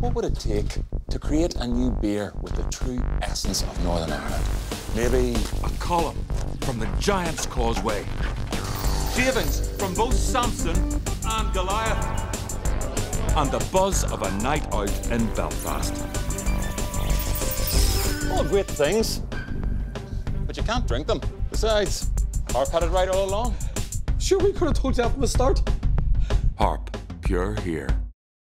What would it take to create a new beer with the true essence of Northern Ireland? Maybe a column from the Giant's Causeway. Shavings from both Samson and Goliath. And the buzz of a night out in Belfast. all great things, but you can't drink them. Besides, Harp had it right all along. Sure, we could have told you that from the start. Harp, pure here.